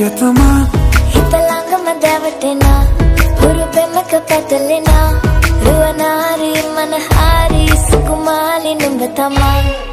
යතමා හිත ළඟම දැවටෙනා හුරු පෙමක පැටලෙනා රුවනාරී මනහාරී සුකුමාලි නුඹ තමා